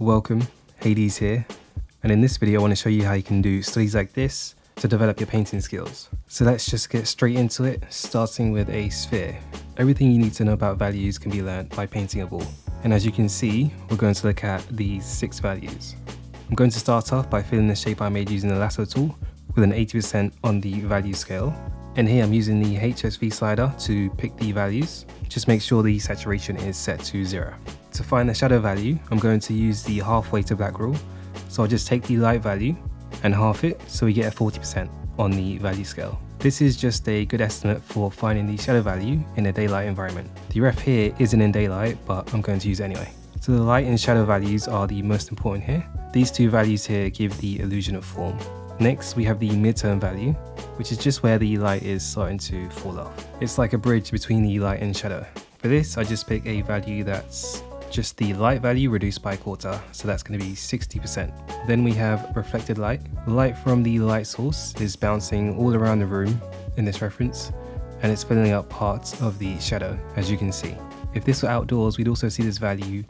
Welcome, Hades here, and in this video I want to show you how you can do studies like this to develop your painting skills. So let's just get straight into it, starting with a sphere. Everything you need to know about values can be learned by painting a ball. And as you can see, we're going to look at these six values. I'm going to start off by filling the shape I made using the lasso tool with an 80% on the value scale. And here I'm using the HSV slider to pick the values. Just make sure the saturation is set to zero. To find the shadow value, I'm going to use the halfway to black rule. So I'll just take the light value and half it so we get a 40% on the value scale. This is just a good estimate for finding the shadow value in a daylight environment. The ref here isn't in daylight, but I'm going to use it anyway. So the light and shadow values are the most important here. These two values here give the illusion of form. Next, we have the midtone value, which is just where the light is starting to fall off. It's like a bridge between the light and shadow. For this, I just pick a value that's just the light value reduced by a quarter, so that's going to be 60%. Then we have reflected light. light from the light source is bouncing all around the room in this reference, and it's filling up parts of the shadow, as you can see. If this were outdoors, we'd also see this value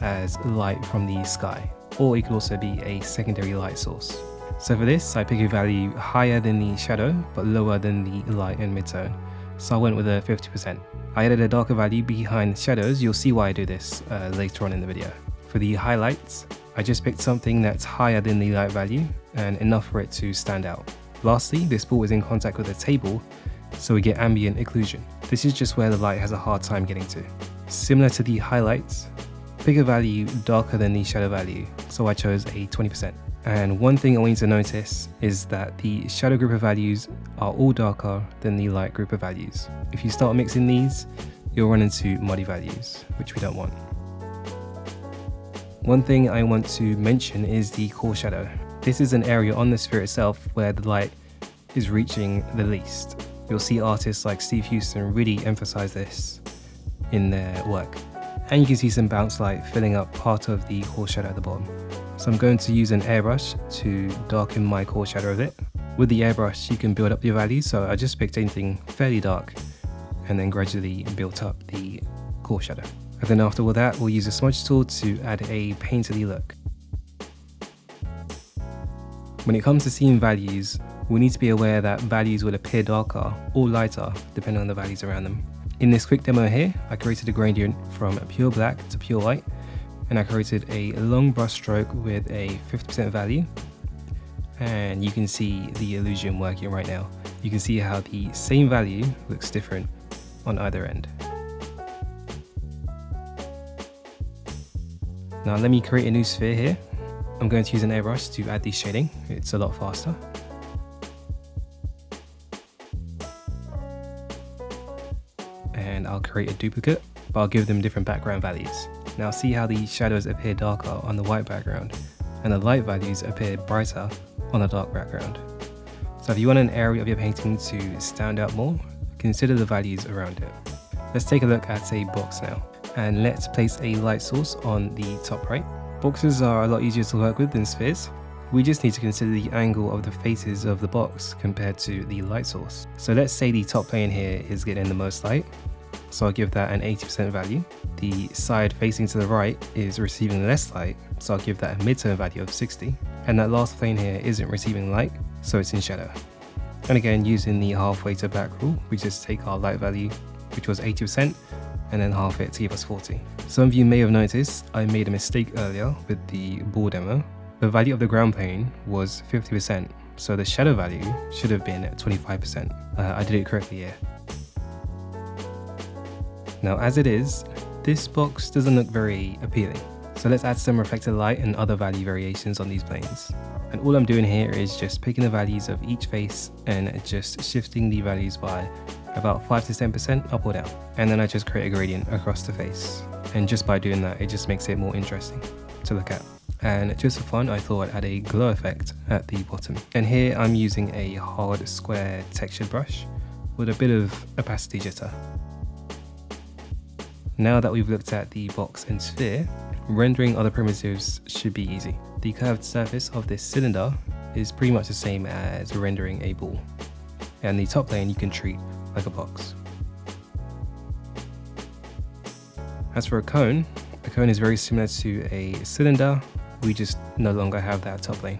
as light from the sky, or it could also be a secondary light source. So for this, I pick a value higher than the shadow, but lower than the light and midtone. So I went with a 50%. I added a darker value behind the shadows, you'll see why I do this uh, later on in the video. For the highlights, I just picked something that's higher than the light value and enough for it to stand out. Lastly, this ball is in contact with the table, so we get ambient occlusion. This is just where the light has a hard time getting to. Similar to the highlights, pick a value darker than the shadow value, so I chose a 20%. And one thing I want you to notice is that the shadow group of values are all darker than the light group of values. If you start mixing these, you'll run into muddy values, which we don't want. One thing I want to mention is the core shadow. This is an area on the sphere itself where the light is reaching the least. You'll see artists like Steve Huston really emphasize this in their work. And you can see some bounce light filling up part of the core shadow at the bottom. So I'm going to use an airbrush to darken my core shadow a bit. With the airbrush you can build up your values so I just picked anything fairly dark and then gradually built up the core shadow. And then after all that we'll use a smudge tool to add a painterly look. When it comes to seeing values, we need to be aware that values will appear darker or lighter depending on the values around them. In this quick demo here, I created a gradient from pure black to pure white and I created a long brush stroke with a 50% value and you can see the illusion working right now. You can see how the same value looks different on either end. Now let me create a new sphere here. I'm going to use an airbrush to add the shading, it's a lot faster. And I'll create a duplicate, but I'll give them different background values. Now see how the shadows appear darker on the white background and the light values appear brighter on the dark background. So if you want an area of your painting to stand out more, consider the values around it. Let's take a look at a box now and let's place a light source on the top right. Boxes are a lot easier to work with than spheres. We just need to consider the angle of the faces of the box compared to the light source. So let's say the top plane here is getting the most light so I'll give that an 80% value. The side facing to the right is receiving less light, so I'll give that a midtone value of 60. And that last plane here isn't receiving light, so it's in shadow. And again, using the halfway to black rule, we just take our light value, which was 80%, and then half it to give us 40. Some of you may have noticed I made a mistake earlier with the ball demo. The value of the ground plane was 50%, so the shadow value should have been 25%. Uh, I did it correctly here. Now as it is, this box doesn't look very appealing. So let's add some reflected light and other value variations on these planes. And all I'm doing here is just picking the values of each face and just shifting the values by about 5 to 10% up or down. And then I just create a gradient across the face. And just by doing that, it just makes it more interesting to look at. And just for fun, I thought I'd add a glow effect at the bottom. And here I'm using a hard square textured brush with a bit of opacity jitter. Now that we've looked at the box and sphere, rendering other primitives should be easy. The curved surface of this cylinder is pretty much the same as rendering a ball, and the top plane you can treat like a box. As for a cone, A cone is very similar to a cylinder, we just no longer have that top plane.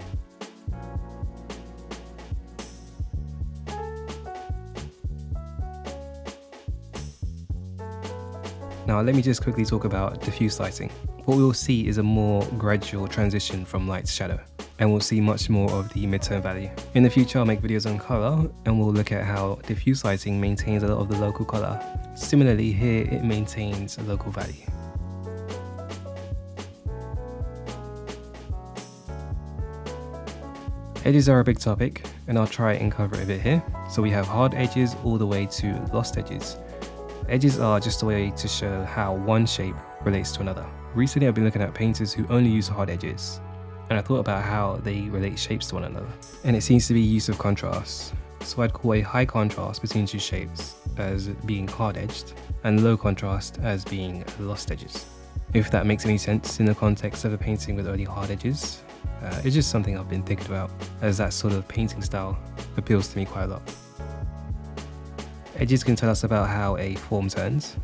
Now let me just quickly talk about diffuse lighting. What we will see is a more gradual transition from light to shadow and we'll see much more of the midtone value. In the future I'll make videos on colour and we'll look at how diffuse lighting maintains a lot of the local colour. Similarly here it maintains a local value. Edges are a big topic and I'll try and cover it a bit here. So we have hard edges all the way to lost edges. Edges are just a way to show how one shape relates to another. Recently I've been looking at painters who only use hard edges and I thought about how they relate shapes to one another. And it seems to be use of contrast. So I'd call a high contrast between two shapes as being hard edged and low contrast as being lost edges. If that makes any sense in the context of a painting with only hard edges, uh, it's just something I've been thinking about as that sort of painting style appeals to me quite a lot. Edges can tell us about how a form turns.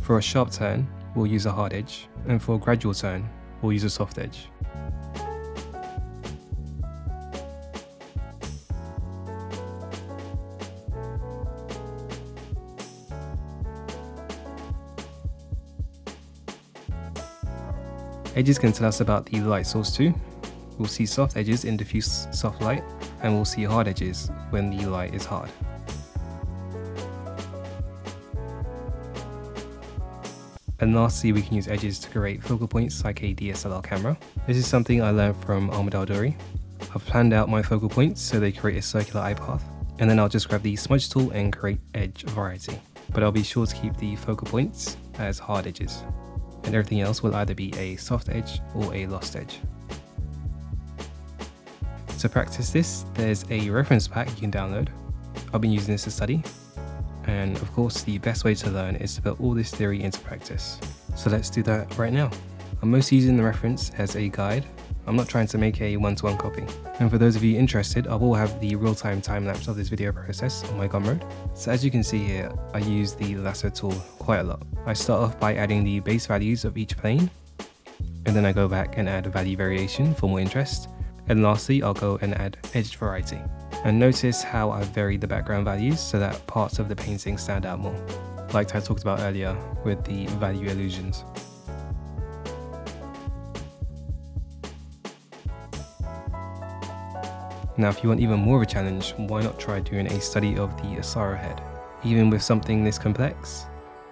For a sharp turn, we'll use a hard edge, and for a gradual turn, we'll use a soft edge. Edges can tell us about the light source too. We'll see soft edges in diffuse soft light, and we'll see hard edges when the light is hard. And lastly, we can use edges to create focal points like a DSLR camera. This is something I learned from Ahmed Aldoori. I've planned out my focal points so they create a circular eye path, and then I'll just grab the smudge tool and create edge variety. But I'll be sure to keep the focal points as hard edges, and everything else will either be a soft edge or a lost edge. To practice this, there's a reference pack you can download. I've been using this to study, and of course, the best way to learn is to put all this theory into practice. So let's do that right now. I'm mostly using the reference as a guide. I'm not trying to make a one-to-one -one copy. And for those of you interested, I will have the real-time time-lapse of this video process on my Gumroad. So as you can see here, I use the lasso tool quite a lot. I start off by adding the base values of each plane, and then I go back and add value variation for more interest. And lastly, I'll go and add edge variety. And notice how I've varied the background values so that parts of the painting stand out more, like I talked about earlier with the value illusions. Now if you want even more of a challenge, why not try doing a study of the Asaro head? Even with something this complex,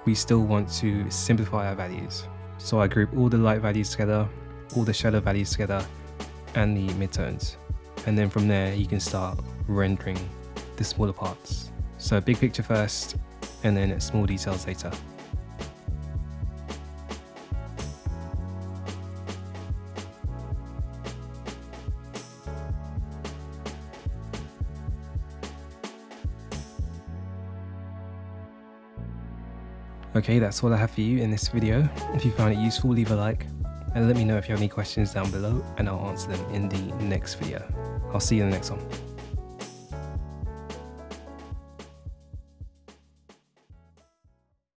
we still want to simplify our values. So I group all the light values together, all the shadow values together, and the midtones. And then from there you can start rendering the smaller parts. So big picture first, and then small details later. Okay, that's all I have for you in this video. If you found it useful, leave a like, and let me know if you have any questions down below, and I'll answer them in the next video. I'll see you in the next one.